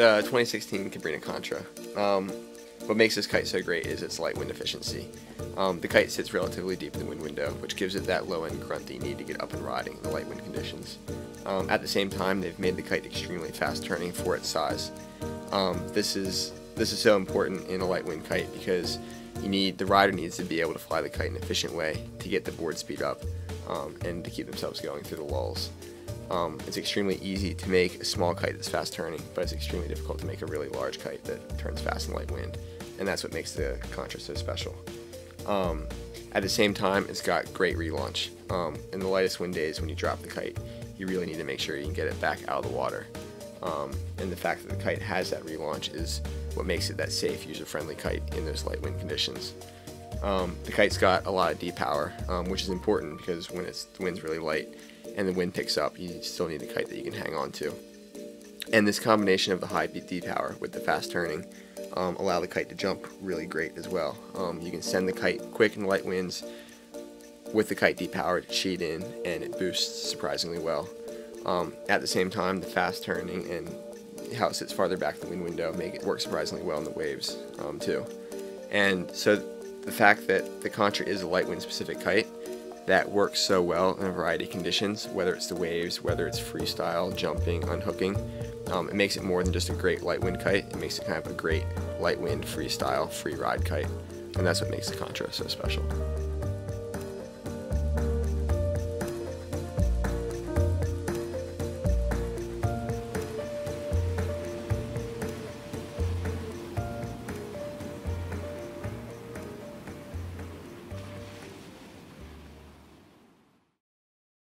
the 2016 Cabrinha Contra. Um, what makes this kite so great is its light wind efficiency. Um, the kite sits relatively deep in the wind window, which gives it that low end grunt that you need to get up and riding in the light wind conditions. Um, at the same time, they've made the kite extremely fast turning for its size. Um, this is this is so important in a light wind kite because you need the rider needs to be able to fly the kite in an efficient way to get the board speed up um, and to keep themselves going through the lulls. Um, it's extremely easy to make a small kite that's fast turning, but it's extremely difficult to make a really large kite that turns fast in light wind, and that's what makes the Contra so special. Um, at the same time, it's got great relaunch. Um, in the lightest wind days, when you drop the kite, you really need to make sure you can get it back out of the water. Um, and the fact that the kite has that relaunch is what makes it that safe, user-friendly kite in those light wind conditions. Um, the kite's got a lot of depower, um, which is important because when it's, the wind's really light and the wind picks up, you still need a kite that you can hang on to. And this combination of the high depower with the fast turning um, allow the kite to jump really great as well. Um, you can send the kite quick in light winds with the kite depowered, cheat in, and it boosts surprisingly well. Um, at the same time, the fast turning and how it sits farther back in the wind window make it work surprisingly well in the waves um, too. And so the fact that the Contra is a light wind specific kite that works so well in a variety of conditions, whether it's the waves, whether it's freestyle, jumping, unhooking, um, it makes it more than just a great light wind kite. It makes it kind of a great light wind freestyle free ride kite, and that's what makes the Contra so special.